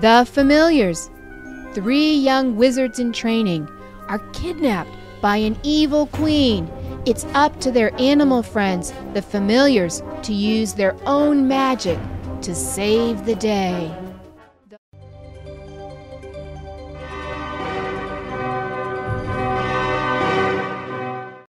The Familiars. Three young wizards in training are kidnapped by an evil queen. It's up to their animal friends, the Familiars, to use their own magic to save the day.